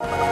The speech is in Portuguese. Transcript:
Música